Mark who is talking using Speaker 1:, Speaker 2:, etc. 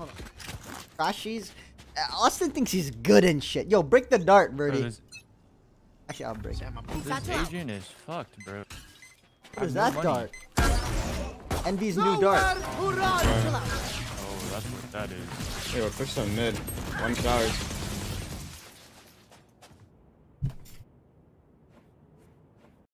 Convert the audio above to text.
Speaker 1: Hold on.
Speaker 2: Rashi's. Uh, Austin thinks he's good and shit. Yo, break the dart, Birdie.
Speaker 3: Bro, oh,
Speaker 2: Actually, I'll break it.
Speaker 1: Sam, I'm
Speaker 3: this agent is fucked, bro.
Speaker 2: What is that dart? Envy's new dart.
Speaker 3: Oh, that's what that is.
Speaker 4: Hey, we're pushing mid. One showers.